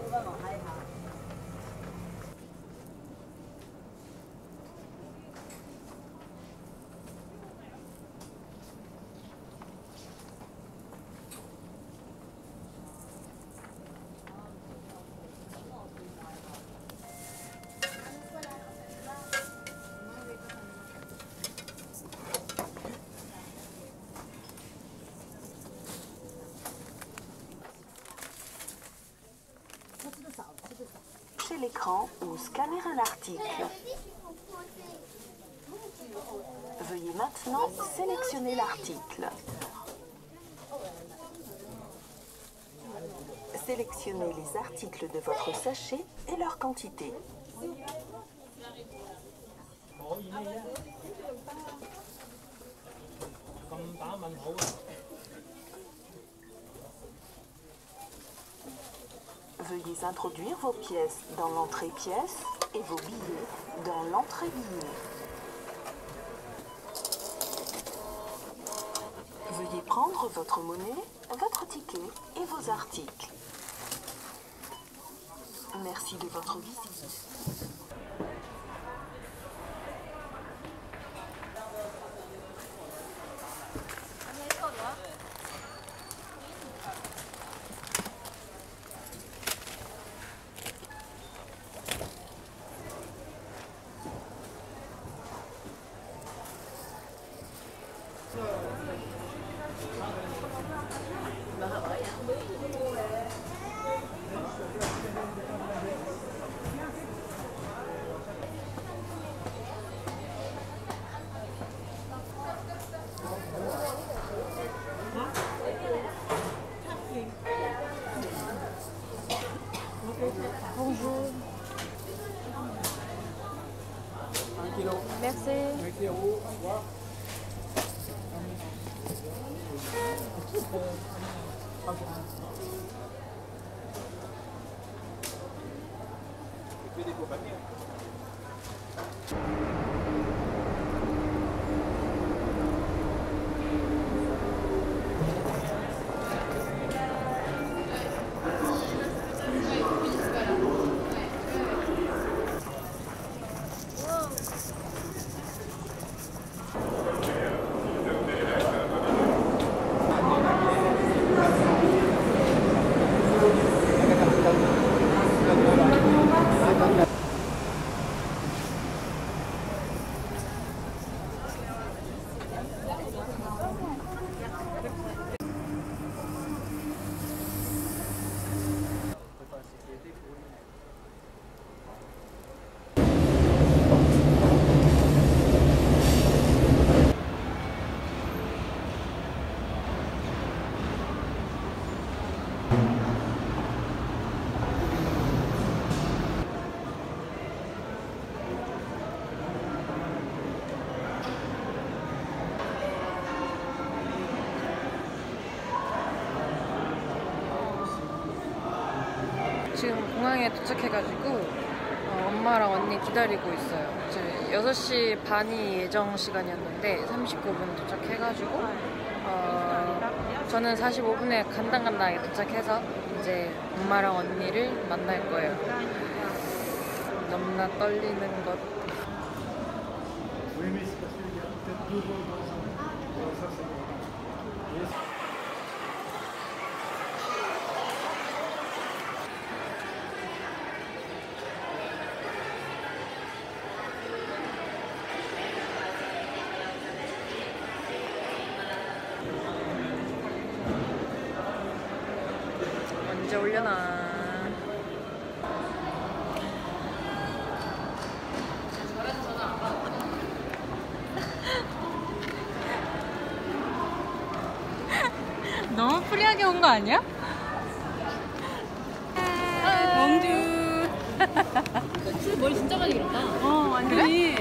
互我还一 l'écran ou scanner un article. Veuillez maintenant sélectionner l'article. Sélectionnez les articles de votre sachet et leur quantité. Veuillez introduire vos pièces dans l'entrée pièces et vos billets dans l'entrée billets. Veuillez prendre votre monnaie, votre ticket et vos articles. Merci de votre visite. Merci. Thank you. 공항에 도착해가지고 어, 엄마랑 언니 기다리고 있어요. 지금 6시 반이 예정 시간이었는데 39분 도착해가지고 어, 저는 45분에 간당간당하게 도착해서 이제 엄마랑 언니를 만날 거예요. 너무나 떨리는 것. 언제 올려나. 너무 프리하게 온 거 아니야? 영주. 머리 진짜 많이 길었다. 어, 완전히.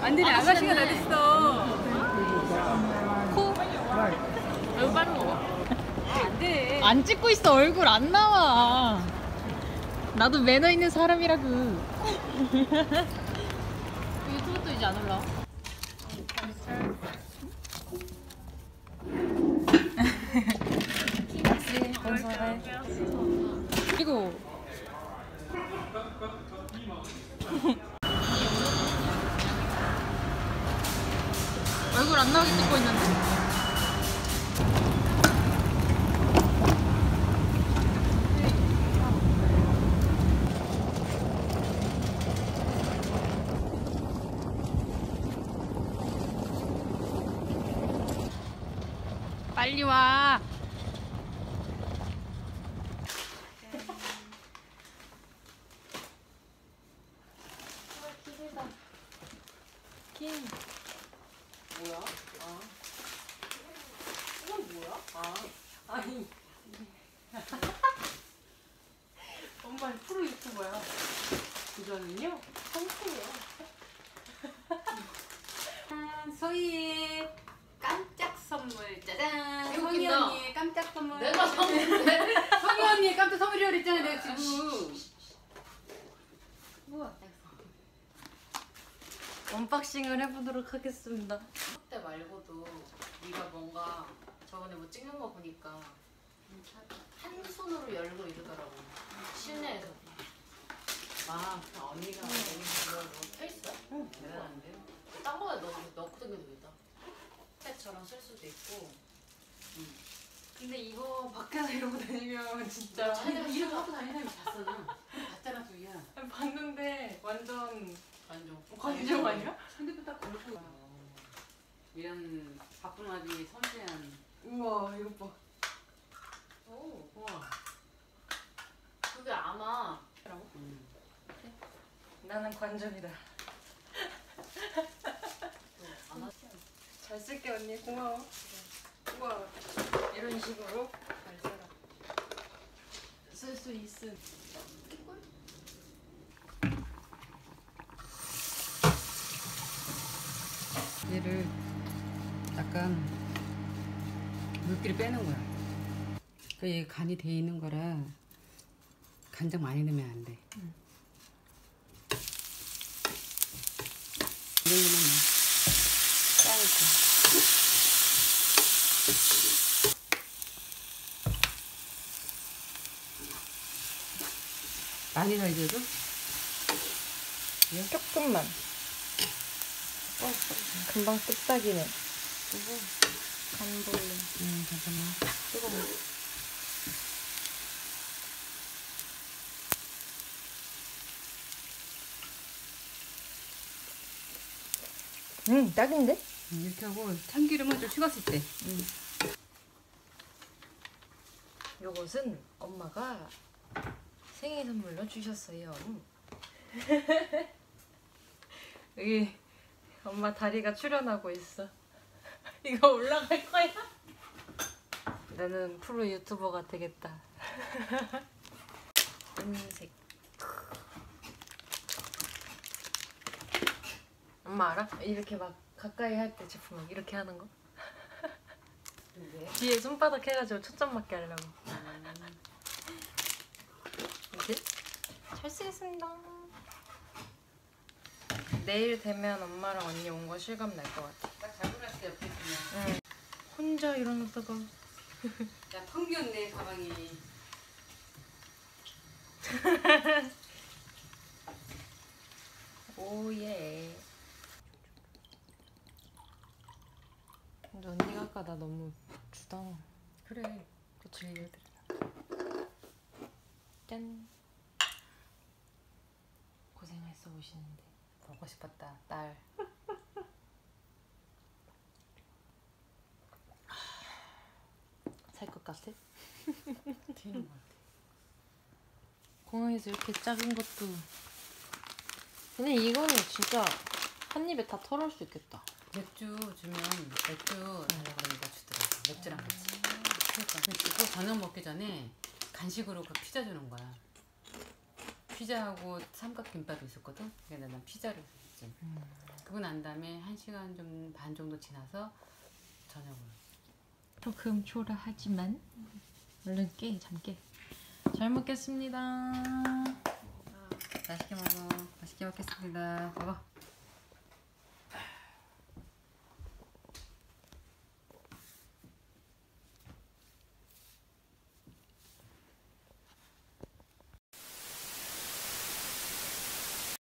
완전히 아가씨가 다 됐어. 코? 얼굴 빨리 먹어. 안 찍고 있어 얼굴 안 나와. 나도 매너 있는 사람이라고. 유튜브 도 이제 안 올라. 그 이게 뭐야? 아. 이건 뭐야? 아. 아니. 엄마 프로 유튜버야. 그전은요? 성수예요. 소희의 깜짝 선물 짜잔. 성희 언니의 깜짝 선물. 내가 성인데? 성희 언니의 깜짝 선물이라고 했잖아 내가 지금. 언박싱을 해보도록 하겠습니다. 그때 말고도 네가 뭔가 저번에 뭐 찍는 거 보니까 한 손으로 열고 이러더라고. 실내에서. 아 그냥 언니가 언니 그거 케이스야? 응. 대단한데? 딴 거에 넣, 넣고 다녀도 되겠다. 팩처럼 쓸 수도 있고. 근데 이거 밖에서 이러고 다니면 진짜 차이가 이렇게 하고 다니는 사람이 봤잖아 봤잖아 소희야 봤는데 완전 관종 관종 아니야? 핸드폰 딱 걸고 이런 와중에 섬세한 우와 이거 봐. 오. 우와. 그게 아마 음. 나는 관종이다. 잘 쓸게 언니. 고마워. 우와. 이런 식으로 잘 써라 쓸 수 있음. 얘를 약간 물기를 빼는 거야. 그얘 간이 돼 있는 거라 간장 많이 넣으면 안 돼. 이 정도면 짜니까. 많이 넣어줘도 조금만 어, 금방 뚝딱이네 간 볼래 음, 잠깐만. 뜨거워 음 딱인데? 음, 이렇게 하고 참기름은 좀 식었을 때. 요것은 엄마가 생일 선물로 주셨어요. 여기 엄마 다리가 출연하고 있어. 이거 올라갈 거야? 나는 프로 유튜버가 되겠다. 은색. 엄마 알아? 이렇게 막 가까이 할 때 제품 막 이렇게 하는 거? 왜? 뒤에 손바닥 해가지고 초점 맞게 하려고. 이제 잘 쓰겠습니다. 내일 되면 엄마랑 언니 온 거 실감 날 것 같아. 때 옆에 있으면. 응. 혼자 일어났다가 야, 텅 비었네, 가방이. 오예. 근데 언니가 아까 나 너무 주다. 그래. 또 질려드려. 짠. 고생했어 오시는데. 보고 싶었다. 딸. 살 것 같아? 튀는 거 같아. 공항에서 이렇게 작은 것도. 근데 이거는 진짜 한 입에 다 털을 수 있겠다. 맥주 주면 맥주 달라고 그러니까 주더라고. 맥주랑 같이. 그러니까. 그리고 저녁 먹기 전에 간식으로 그 피자 주는 거야. 피자하고 삼각김밥이 있었거든. 그래서 난 피자를 줬지. 그거 난 다음에 한 시간 좀 반 정도 지나서 저녁을. 조금 초라 하지만 얼른 깨, 잠 깨. 잘 먹겠습니다. 맛있게 먹어. 맛있게 먹겠습니다. 먹어.